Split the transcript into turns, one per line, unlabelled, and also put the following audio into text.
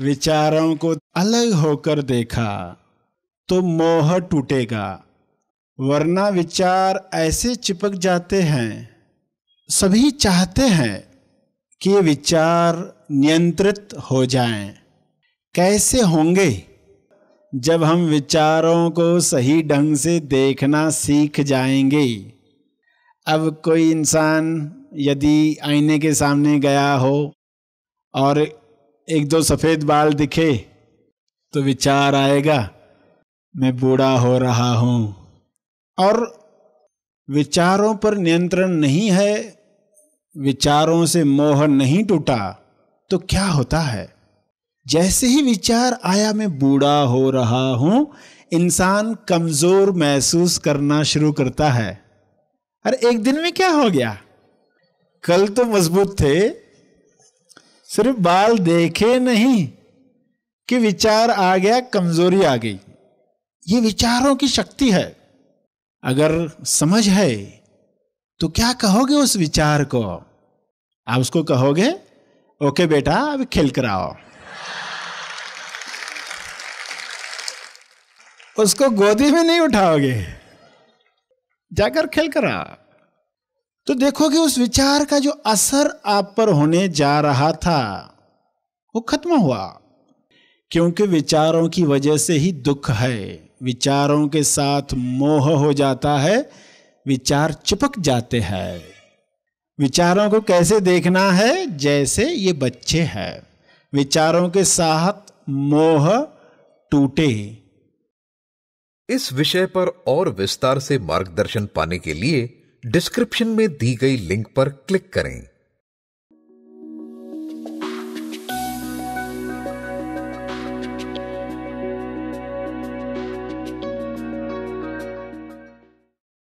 विचारों को अलग होकर देखा तो मोह टूटेगा। वरना विचार ऐसे चिपक जाते हैं, सभी चाहते हैं कि विचार नियंत्रित हो जाएँ। कैसे होंगे? जब हम विचारों को सही ढंग से देखना सीख जाएँगे। अब कोई इंसान यदि आईने के सामने गया हो और एक दो सफ़ेद बाल दिखे तो विचार आएगा, मैं बूढ़ा हो रहा हूँ। और विचारों पर नियंत्रण नहीं है, विचारों से मोह नहीं टूटा तो क्या होता है? जैसे ही विचार आया, मैं बूढ़ा हो रहा हूँ, इंसान कमज़ोर महसूस करना शुरू करता है। अरे, एक दिन में क्या हो गया? कल तो मज़बूत थे सिर्फ़ बाल देखे नहीं कि विचार आ गया, कमज़ोरी आ गई। ये विचारों की शक्ति है। अगर समझ है तो क्या कहोगे उस विचार को? आप उसको कहोगे, ओके बेटा, अब खेल कर आओ। उसको गोदी में नहीं उठाओगे। जाकर खेल कर आओ तो देखोगे उस विचार का जो असर आप पर होने जा रहा था, वो खत्म हुआ। क्योंकि विचारों की वजह से ही दुख है। विचारों के साथ मोह हो जाता है, विचार चिपक जाते हैं। विचारों को कैसे देखना है? जैसे ये बच्चे हैं। विचारों के साथ मोह टूटे।
इस विषय पर और विस्तार से मार्गदर्शन पाने के लिए डिस्क्रिप्शन में दी गई लिंक पर क्लिक करें।